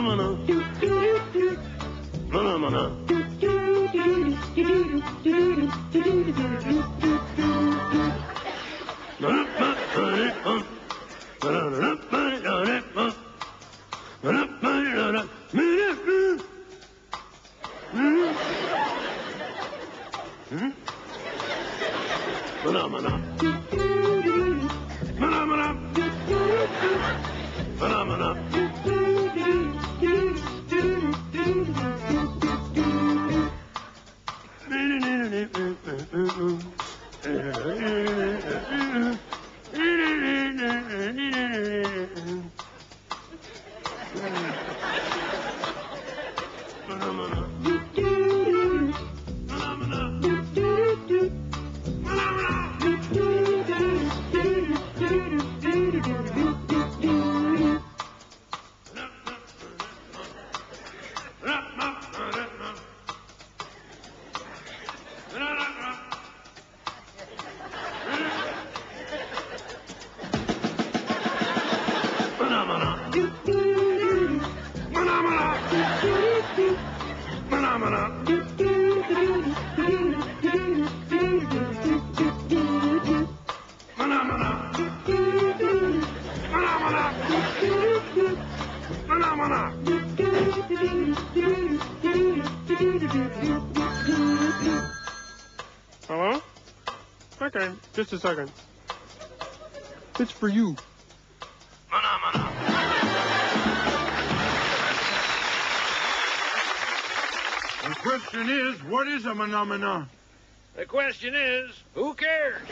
mana mana mana Hmm? Phenomena. Yeah. Hello? Okay, just a second. It's for you. The question is, what is a phenomena? The question is, who cares?